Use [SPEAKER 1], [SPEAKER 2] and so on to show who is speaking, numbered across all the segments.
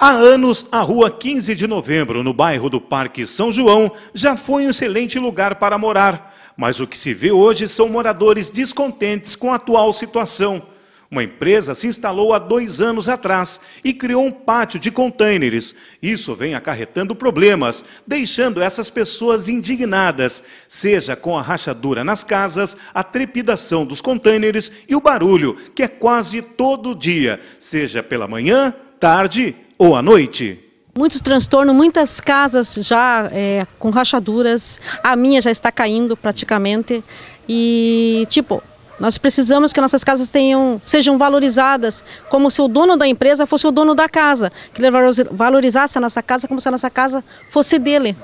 [SPEAKER 1] Há anos, a rua 15 de novembro, no bairro do Parque São João, já foi um excelente lugar para morar. Mas o que se vê hoje são moradores descontentes com a atual situação. Uma empresa se instalou há dois anos atrás e criou um pátio de contêineres. Isso vem acarretando problemas, deixando essas pessoas indignadas, seja com a rachadura nas casas, a trepidação dos contêineres e o barulho, que é quase todo dia, seja pela manhã, tarde ou à noite.
[SPEAKER 2] Muitos transtornos, muitas casas já é, com rachaduras, a minha já está caindo praticamente. E, tipo, nós precisamos que nossas casas tenham, sejam valorizadas, como se o dono da empresa fosse o dono da casa, que ele valorizasse a nossa casa como se a nossa casa fosse dele.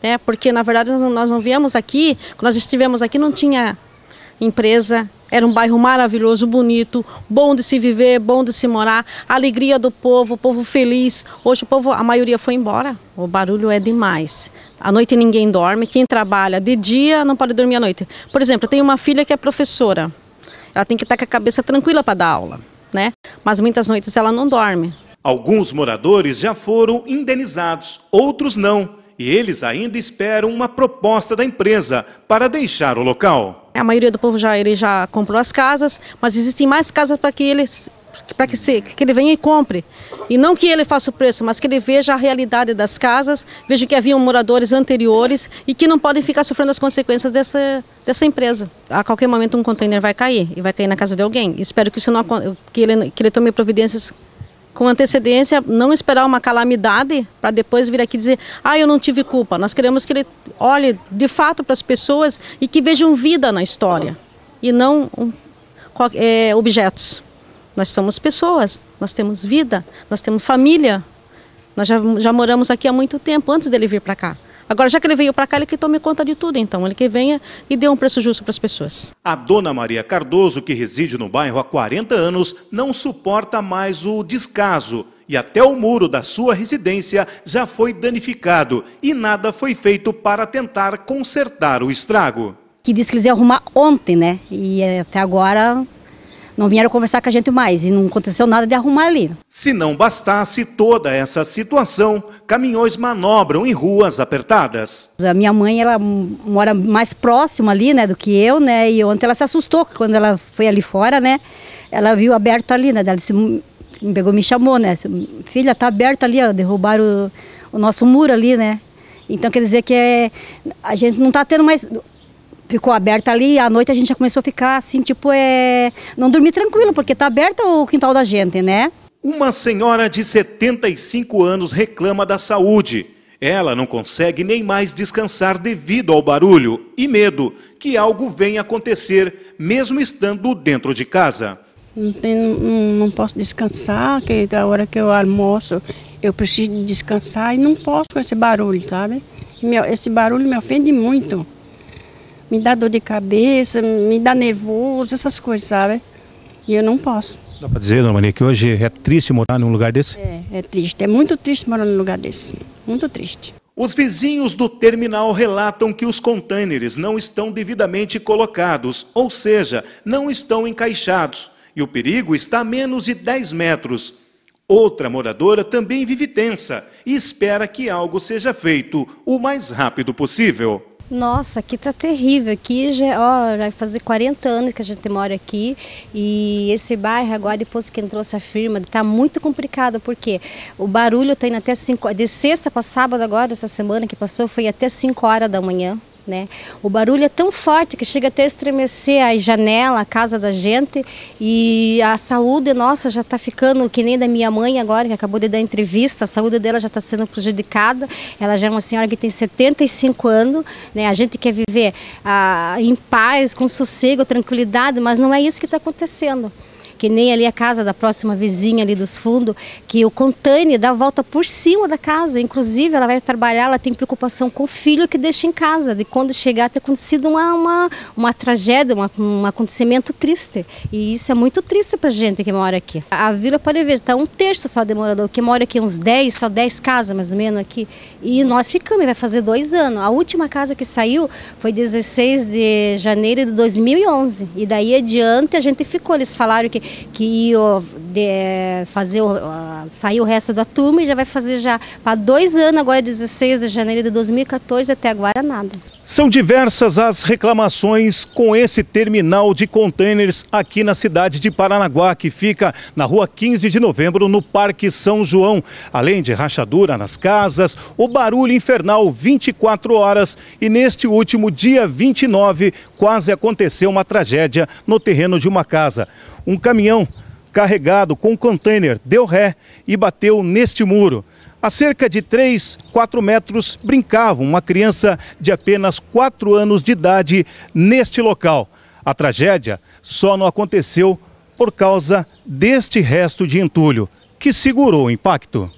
[SPEAKER 2] Né? Porque, na verdade, nós não viemos aqui, quando nós estivemos aqui, não tinha empresa, era um bairro maravilhoso, bonito, bom de se viver, bom de se morar, alegria do povo, povo feliz. Hoje o povo, a maioria foi embora. O barulho é demais. À noite ninguém dorme, quem trabalha de dia não pode dormir à noite. Por exemplo, eu tenho uma filha que é professora. Ela tem que estar com a cabeça tranquila para dar aula, né? Mas muitas noites ela não dorme.
[SPEAKER 1] Alguns moradores já foram indenizados, outros não. E eles ainda esperam uma proposta da empresa para deixar o local.
[SPEAKER 2] A maioria do povo já, ele já comprou as casas, mas existem mais casas para que ele para que, que ele venha e compre. E não que ele faça o preço, mas que ele veja a realidade das casas, veja que haviam moradores anteriores e que não podem ficar sofrendo as consequências dessa, dessa empresa. A qualquer momento um container vai cair e vai cair na casa de alguém. Espero que, isso não, que, ele, que ele tome providências com antecedência, não esperar uma calamidade para depois vir aqui dizer, ah, eu não tive culpa. Nós queremos que ele olhe de fato para as pessoas e que vejam vida na história e não é, objetos. Nós somos pessoas, nós temos vida, nós temos família. Nós já, já moramos aqui há muito tempo, antes dele vir para cá. Agora, já que ele veio para cá, ele que tome conta de tudo, então. Ele que venha e dê um preço justo para as pessoas.
[SPEAKER 1] A dona Maria Cardoso, que reside no bairro há 40 anos, não suporta mais o descaso. E até o muro da sua residência já foi danificado e nada foi feito para tentar consertar o estrago.
[SPEAKER 3] Que disse que eles iam arrumar ontem, né? E até agora não vieram conversar com a gente mais e não aconteceu nada de arrumar ali.
[SPEAKER 1] Se não bastasse toda essa situação, caminhões manobram em ruas apertadas.
[SPEAKER 3] A minha mãe, ela mora mais próximo ali, né, do que eu, né, e ontem ela se assustou quando ela foi ali fora, né, ela viu aberto ali, né, ela disse, me pegou, me chamou, né, filha, tá aberto ali, ó, derrubaram o, o nosso muro ali, né, então quer dizer que é, a gente não está tendo mais ficou aberta ali, à noite a gente já começou a ficar assim, tipo, é, não dormir tranquilo, porque tá aberto o quintal da gente, né?
[SPEAKER 1] Uma senhora de 75 anos reclama da saúde. Ela não consegue nem mais descansar devido ao barulho e medo que algo venha acontecer, mesmo estando dentro de casa.
[SPEAKER 4] Não, tem, não, não posso descansar, que da hora que eu almoço eu preciso descansar e não posso com esse barulho, sabe? esse barulho me ofende muito me dá dor de cabeça, me dá nervoso, essas coisas, sabe? E eu não posso.
[SPEAKER 1] Dá para dizer, dona Maria, que hoje é triste morar num lugar desse?
[SPEAKER 4] É, é triste, é muito triste morar num lugar desse, muito triste.
[SPEAKER 1] Os vizinhos do terminal relatam que os contêineres não estão devidamente colocados, ou seja, não estão encaixados, e o perigo está a menos de 10 metros. Outra moradora também vive tensa e espera que algo seja feito o mais rápido possível.
[SPEAKER 5] Nossa, aqui tá terrível. Aqui já, ó, vai fazer 40 anos que a gente mora aqui e esse bairro agora, depois que entrou essa firma, tá muito complicado, porque o barulho tá indo até 5 de sexta para sábado agora, essa semana que passou, foi até 5 horas da manhã. Né? O barulho é tão forte que chega até a estremecer a janela, a casa da gente e a saúde nossa já está ficando que nem da minha mãe agora, que acabou de dar entrevista, a saúde dela já está sendo prejudicada. Ela já é uma senhora que tem 75 anos, né? a gente quer viver ah, em paz, com sossego, tranquilidade, mas não é isso que está acontecendo que nem ali a casa da próxima vizinha ali dos fundos, que o container dá a volta por cima da casa. Inclusive, ela vai trabalhar, ela tem preocupação com o filho que deixa em casa, de quando chegar ter acontecido uma, uma, uma tragédia, uma, um acontecimento triste. E isso é muito triste para gente que mora aqui. A vila pode ver, está um terço só de morador, que mora aqui uns 10, só 10 casas mais ou menos aqui. E nós ficamos, vai fazer dois anos. A última casa que saiu foi 16 de janeiro de 2011. E daí adiante a gente ficou. Eles falaram que que ia de, fazer o, uh, sair o resto da turma e já vai fazer já para dois anos, agora 16 de janeiro de 2014 até agora nada.
[SPEAKER 1] São diversas as reclamações com esse terminal de contêineres aqui na cidade de Paranaguá, que fica na rua 15 de novembro, no Parque São João. Além de rachadura nas casas, o barulho infernal 24 horas e neste último dia 29 quase aconteceu uma tragédia no terreno de uma casa. Um caminhão carregado com container deu ré e bateu neste muro. A cerca de 3, 4 metros brincava uma criança de apenas 4 anos de idade neste local. A tragédia só não aconteceu por causa deste resto de entulho, que segurou o impacto.